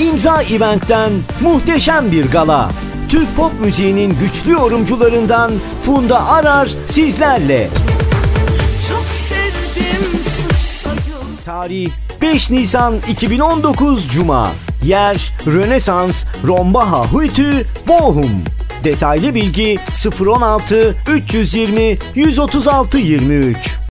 İmza Event'ten muhteşem bir gala. Türk pop müziğinin güçlü yorumcularından Funda Arar sizlerle. Çok sevdim Tarih 5 Nisan 2019 Cuma. Yer Rönesans Rombaha Hütü Bohum. Detaylı bilgi 016 320 136 23.